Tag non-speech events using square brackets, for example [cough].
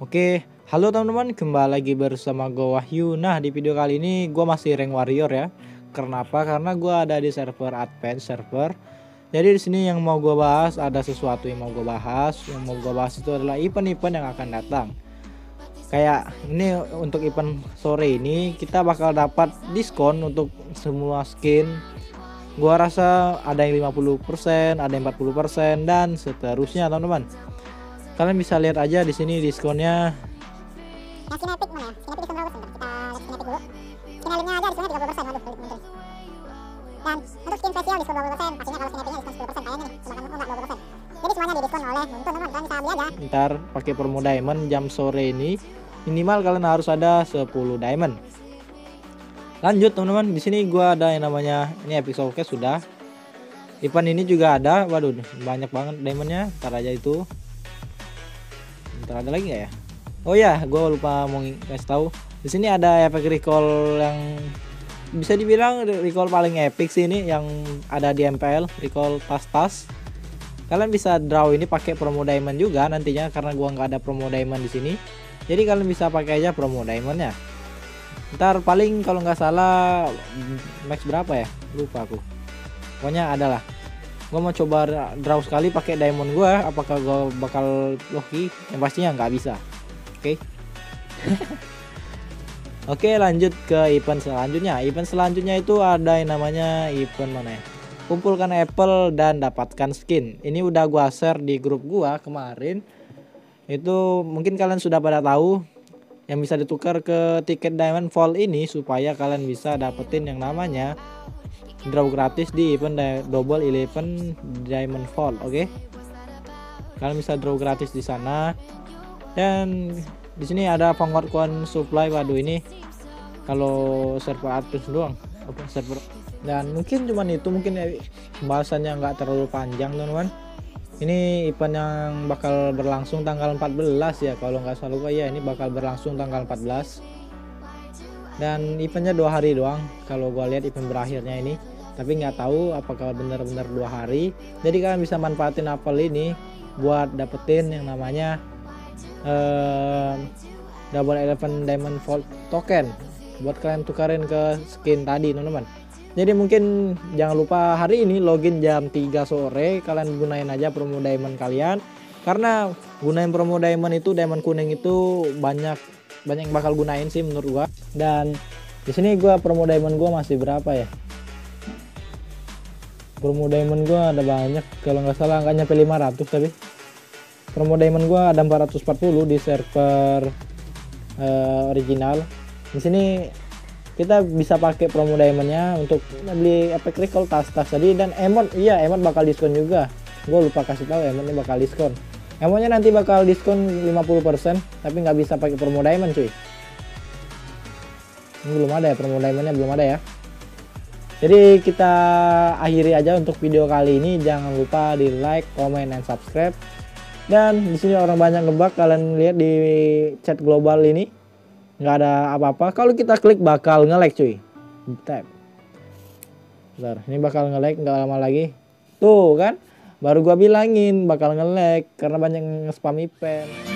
Oke, halo teman-teman, kembali lagi bersama gue Wahyu. Nah, di video kali ini gue masih rank warrior ya. Kenapa? Karena gue ada di server advance server. Jadi di sini yang mau gue bahas ada sesuatu yang mau gue bahas. Yang mau gue bahas itu adalah event-event yang akan datang. Kayak ini untuk event sore ini kita bakal dapat diskon untuk semua skin. Gua rasa ada yang 50%, ada yang 40% dan seterusnya, teman-teman kalian bisa lihat aja di sini diskonnya mana ya? Diskon berapa sebentar? Kita lihat dulu. Skin elimnya aja diskonnya 30%. Waduh, pelit pelit. Dan untuk skin spesial diskon 20%. Pastinya kalau diskon 10% kayaknya nih. Cuma kamu enggak 20%. Jadi semuanya didiskon oleh Muntun teman. Kalian bisa beli aja. ntar pakai promo diamond jam sore ini minimal kalian harus ada 10 diamond lanjut teman-teman di sini gua ada yang namanya ini epic showcase sudah event ini juga ada waduh banyak banget diamondnya ntar aja itu ada lagi nggak ya? Oh ya gue lupa mau kasih tahu. Di sini ada efek recall yang bisa dibilang recall paling epic sih ini yang ada di MPL recall tas-tas. Kalian bisa draw ini pakai promo diamond juga nantinya karena gua nggak ada promo diamond di sini. Jadi kalian bisa pakai aja promo diamondnya. Ntar paling kalau nggak salah max berapa ya? Lupa aku. Pokoknya ada lah gue mau coba draw sekali pakai diamond gue apakah gue bakal Loki? Yang pastinya nggak bisa. Oke? Okay? [laughs] oke okay, lanjut ke event selanjutnya. Event selanjutnya itu ada yang namanya event mana ya? Kumpulkan apple dan dapatkan skin. Ini udah gua share di grup gua kemarin. Itu mungkin kalian sudah pada tahu yang bisa ditukar ke tiket diamond fall ini supaya kalian bisa dapetin yang namanya draw gratis di event double eleven diamond fall oke? Okay? kalian bisa draw gratis di sana. Dan di sini ada coin supply waduh ini kalau server advance doang. Apa server. Dan mungkin cuman itu mungkin ya, pembahasannya nggak terlalu panjang teman-teman. Ini event yang bakal berlangsung tanggal 14 ya kalau nggak salah ya ini bakal berlangsung tanggal 14 dan eventnya dua hari doang kalau gue lihat event berakhirnya ini. Tapi nggak tahu apakah benar-benar dua hari. Jadi kalian bisa manfaatin apel ini buat dapetin yang namanya uh, double eleven diamond vault token. Buat kalian tukarin ke skin tadi teman-teman. Jadi mungkin jangan lupa hari ini login jam 3 sore kalian gunain aja promo diamond kalian. Karena gunain promo diamond itu diamond kuning itu banyak banyak yang bakal gunain sih menurut gua. Dan di sini gua promo diamond gua masih berapa ya? Promo diamond gua ada banyak kalau nggak salah angkanya nyampe 500 tapi. Promo diamond gua ada 440 di server uh, original. Di sini kita bisa pakai promo diamondnya untuk beli efek recall tas-tas tadi dan emot iya emot bakal diskon juga. Gue lupa kasih tahu emotnya bakal diskon Emangnya nanti bakal diskon 50% tapi nggak bisa pakai promo diamond cuy. Ini belum ada ya promo diamondnya belum ada ya. Jadi kita akhiri aja untuk video kali ini. Jangan lupa di like, comment, dan subscribe. Dan di sini orang banyak ngebak kalian lihat di chat global ini nggak ada apa-apa. Kalau kita klik bakal nge-like cuy. Tap. Bentar, ini bakal nge-like nggak lama lagi. Tuh kan? Baru gua bilangin bakal nge-lag karena banyak nge-spam event